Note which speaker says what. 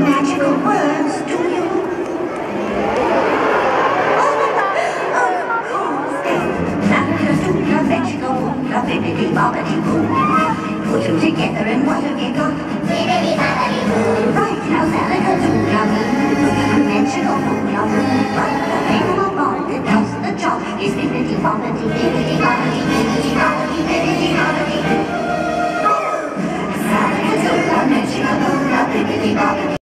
Speaker 1: magical words, to you? Of course. Nothing to keep. Put them together and what have you got? Right, now salad has a cover. Conventional food cover. The thing bond that does the job is dignity,